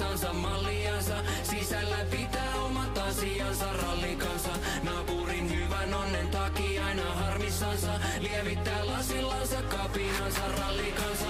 ostansa malliansa. Sisällä pitää omat asiansa rallikansa. Naapurin hyvän onnen takia aina harmissansa. Lievittää lasillansa kapinansa rallikansa.